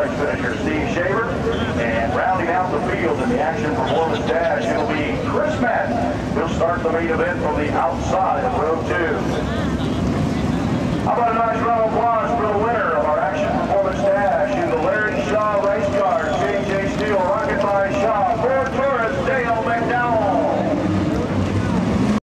finisher Steve Shaver. And rounding out the field in the action performance dash, it'll be Chris Madden. He'll start the main event from the outside of row two. How about a nice round of applause?